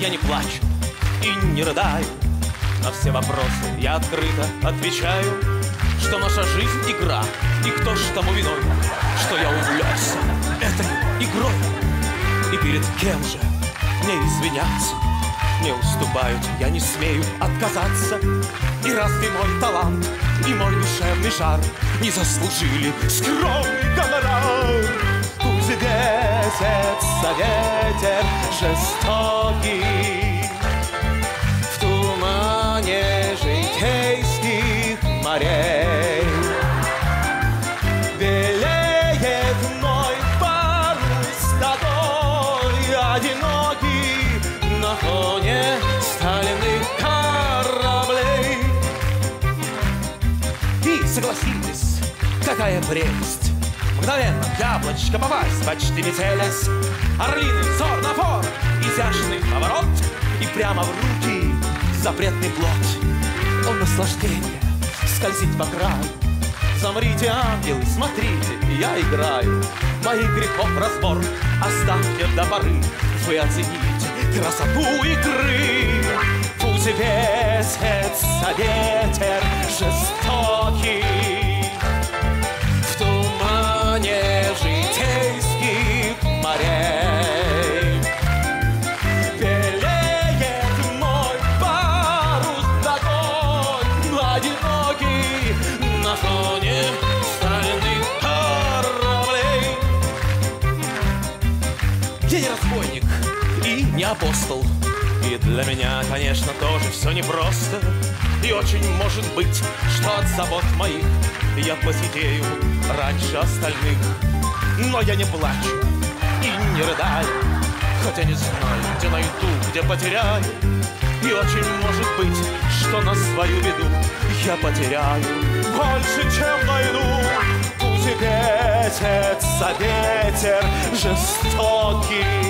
Я не плачу и не рыдаю. На все вопросы я открыто отвечаю, что наша жизнь игра, и кто ж тому виной, что я увлекся этой игрой. И перед кем же мне извиняться? Не уступают, я не смею отказаться. И разве мой талант и мой душевный жар Не заслужили скромный гонорар? Пусть ветер жестокий одинокий На фоне стальных кораблей. И согласитесь, какая прелесть. Мгновенно яблочко попасть, почти не целясь Орлиный взор, напор, изящный поворот. И прямо в руки запретный плод. Он наслаждение, скользить по краю Замрите, ангелы, смотрите, я играю. Моих грехов разбор оставьте до поры. Вы оцените красоту игры. Пусть весится ветер жестокий апостол. И для меня, конечно, тоже все непросто. И очень может быть, что от забот моих Я посидею раньше остальных. Но я не плачу и не рыдаю Хотя не знаю, где найду, где потеряю. И очень может быть, что на свою беду Я потеряю. Больше, чем найду. Пусть бесится ветер жестокий